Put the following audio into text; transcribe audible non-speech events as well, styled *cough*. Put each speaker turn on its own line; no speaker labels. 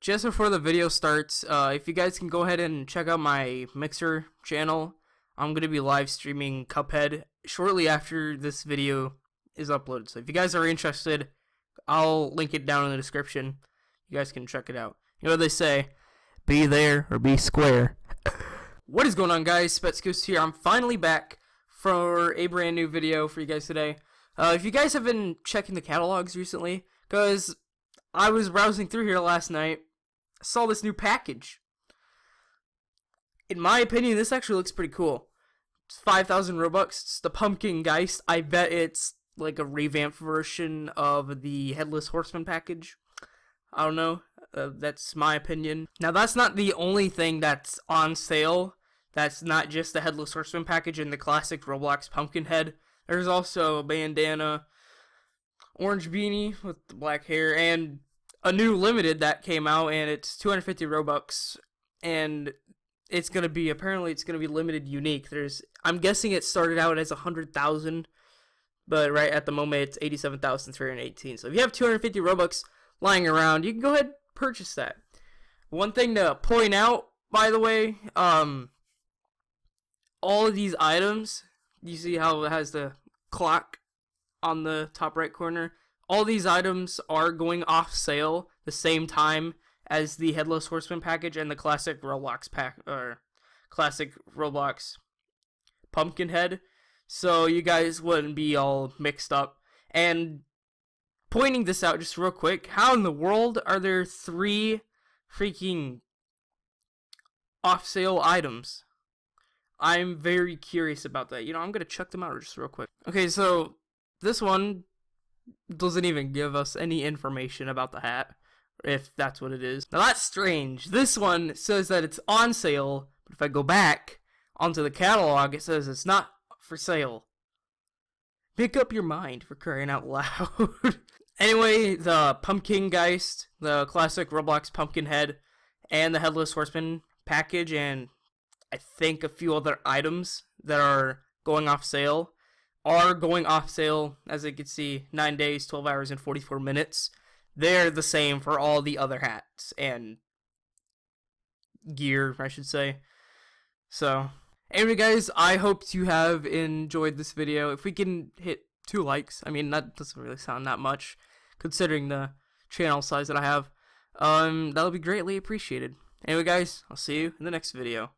just before the video starts, uh, if you guys can go ahead and check out my Mixer channel, I'm going to be live streaming Cuphead shortly after this video is uploaded. So if you guys are interested, I'll link it down in the description. You guys can check it out. You know what they say, be there or be square. *laughs* what is going on guys, SpetzGhost here. I'm finally back for a brand new video for you guys today. Uh, if you guys have been checking the catalogs recently, because I was browsing through here last night, saw this new package. In my opinion, this actually looks pretty cool. It's 5,000 Robux. It's the Pumpkin Geist. I bet it's like a revamped version of the Headless Horseman package. I don't know. Uh, that's my opinion. Now, that's not the only thing that's on sale. That's not just the Headless Horseman package and the classic Roblox Pumpkin Head. There's also a bandana, orange beanie with the black hair, and a new limited that came out, and it's 250 Robux, and it's gonna be apparently it's gonna be limited unique. There's I'm guessing it started out as a hundred thousand, but right at the moment it's 87,318. So if you have 250 Robux lying around, you can go ahead purchase that. One thing to point out, by the way, um, all of these items, you see how it has the clock on the top right corner. All these items are going off sale the same time as the Headless Horseman package and the classic Roblox pack or classic Roblox Pumpkinhead. So you guys wouldn't be all mixed up. And pointing this out just real quick, how in the world are there three freaking off sale items? I'm very curious about that. You know, I'm gonna check them out just real quick. Okay, so this one doesn't even give us any information about the hat, if that's what it is. Now that's strange. This one says that it's on sale, but if I go back onto the catalog, it says it's not for sale. Pick up your mind for crying out *laughs* loud. anyway, the Pumpkin Geist, the classic Roblox Pumpkin Head, and the Headless Horseman package, and I think a few other items that are going off sale are going off sale as you can see 9 days 12 hours and 44 minutes. They're the same for all the other hats and gear I should say. So anyway guys I hope you have enjoyed this video. If we can hit two likes I mean that doesn't really sound that much considering the channel size that I have um that'll be greatly appreciated. Anyway guys I'll see you in the next video